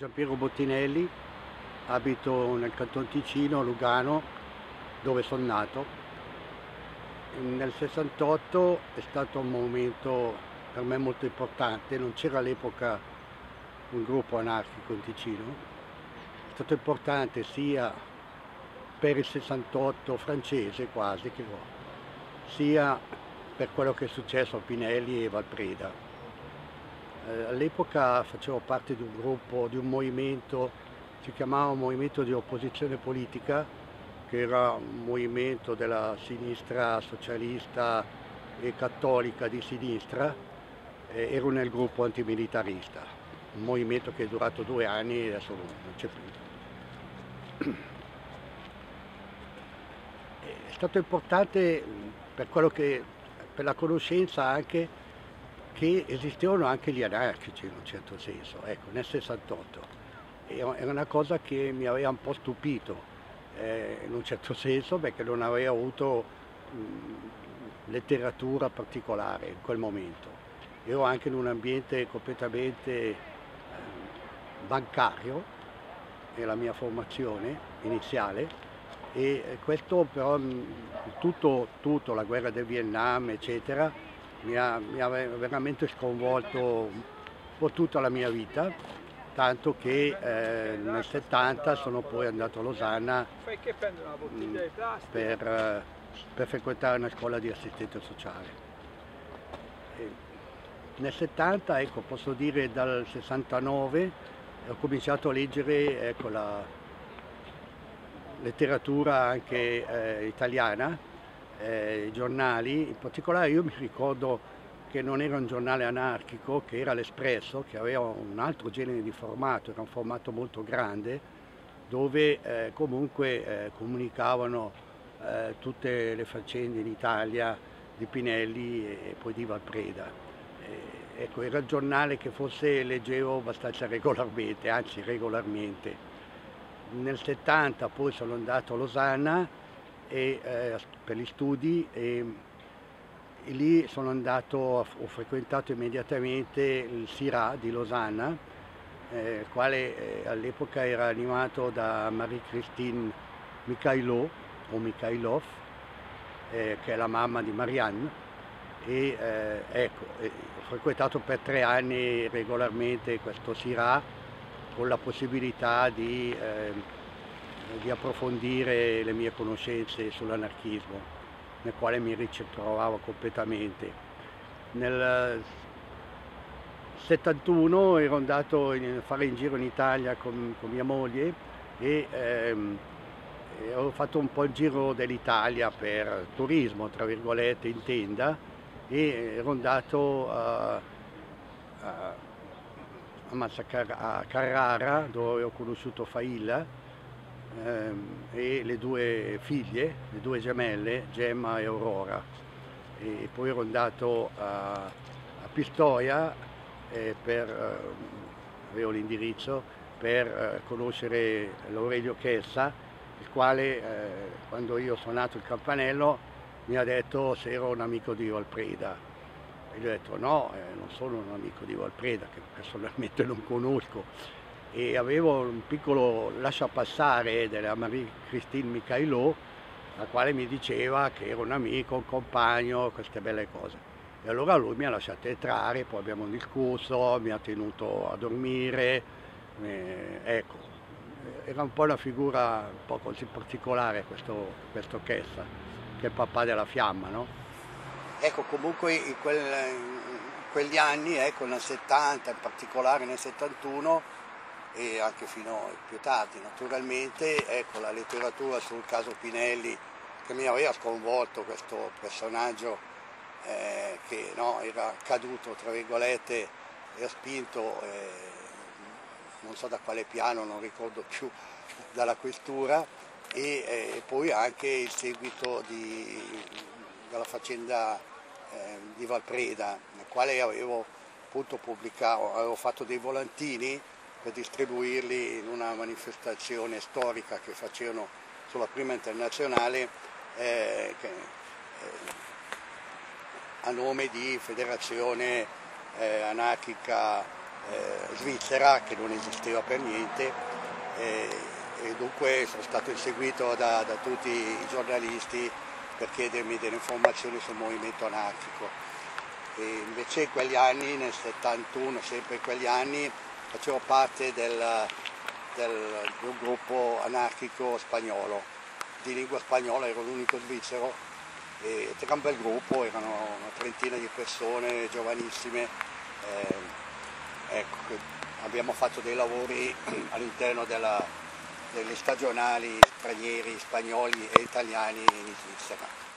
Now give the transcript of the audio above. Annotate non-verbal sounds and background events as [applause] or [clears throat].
Giampiero Bottinelli, abito nel Canton Ticino, Lugano, dove sono nato. Nel 68 è stato un momento per me molto importante, non c'era all'epoca un gruppo anarchico in Ticino, è stato importante sia per il 68 francese quasi, sia per quello che è successo a Pinelli e Valpreda. Eh, all'epoca facevo parte di un gruppo, di un movimento, si chiamava Movimento di Opposizione Politica, che era un movimento della sinistra socialista e cattolica di sinistra, eh, ero nel gruppo antimilitarista, un movimento che è durato due anni e adesso non c'è più. È stato importante per, che, per la conoscenza anche che esistevano anche gli anarchici in un certo senso, ecco, nel 68. Era una cosa che mi aveva un po' stupito, eh, in un certo senso, perché non avevo avuto mh, letteratura particolare in quel momento. Ero anche in un ambiente completamente eh, bancario, è la mia formazione iniziale, e questo però tutto, tutto la guerra del Vietnam, eccetera, mi ha, mi ha veramente sconvolto un po' tutta la mia vita, tanto che eh, nel 70 sono poi andato a Losanna mm, per, eh, per, frequentare una scuola di assistente sociale. E nel 70, ecco, posso dire dal 69, ho cominciato a leggere ecco, la letteratura anche eh, italiana, eh, giornali, in particolare io mi ricordo che non era un giornale anarchico, che era l'Espresso, che aveva un altro genere di formato, era un formato molto grande, dove eh, comunque eh, comunicavano eh, tutte le faccende in Italia di Pinelli e, e poi di Valpreda. ecco, era il giornale che forse leggevo abbastanza regolarmente, anzi regolarmente. Nel 70 poi sono andato a Losanna e, eh, per gli studi e, e, lì sono andato, ho frequentato immediatamente il SIRA di Losanna, eh, il quale eh, all'epoca era animato da Marie-Christine Mikhailov, o Mikhailov, eh, che è la mamma di Marianne. E eh, ecco, ho frequentato per tre anni regolarmente questo SIRA con la possibilità di ehm, di approfondire le mie conoscenze sull'anarchismo, nel quale mi ritrovavo completamente. Nel 71 ero andato a fare in giro in Italia con, con mia moglie e ehm, ho fatto un po' il giro dell'Italia per turismo, tra virgolette, in tenda e ero andato a, a, a Carrara dove ho conosciuto Failla e le due figlie, le due gemelle, Gemma e Aurora. E poi ero andato a, a Pistoia eh, per, eh, avevo l'indirizzo, per eh, conoscere l'Aurelio Chessa, il quale eh, quando io ho suonato il campanello mi ha detto se ero un amico di Valpreda. E gli ho detto no, eh, non sono un amico di Valpreda, che personalmente non conosco e avevo un piccolo lasciapassare della Marie-Christine Mikhailov, la quale mi diceva che era un amico, un compagno, queste belle cose. E allora lui mi ha lasciato entrare, poi abbiamo discusso, mi ha tenuto a dormire, eh, ecco, era un po' una figura un po' così particolare questo, questo Chessa, che è il papà della fiamma, no? Ecco, comunque in, quel, in quegli anni, ecco, nel 70, in particolare nel 71, e anche fino a più tardi naturalmente, ecco la letteratura sul caso Pinelli che mi aveva sconvolto questo personaggio eh, che no, era caduto tra virgolette e spinto eh, non so da quale piano, non ricordo più, [laughs] dalla questura e eh, poi anche il seguito di, della faccenda eh, di Valpreda, nel quale avevo appunto pubblicato, avevo fatto dei volantini per distribuirli in una manifestazione storica che facevano sulla prima internazionale eh, che, eh, a nome di Federazione eh, Anarchica eh, svizzera che non esisteva per niente eh, e dunque sono stato inseguito da, da tutti i giornalisti per chiedermi delle informazioni sul movimento anarchico. E invece in quegli anni, nel 71, sempre in quegli anni, facevo parte del, del, di un gruppo anarchico spagnolo, di lingua spagnola, ero l'unico svizzero e era un bel gruppo, erano una trentina di persone giovanissime. Eh, ecco, abbiamo fatto dei lavori [clears throat] all'interno delle stagionali stranieri, spagnoli e italiani in Svizzera.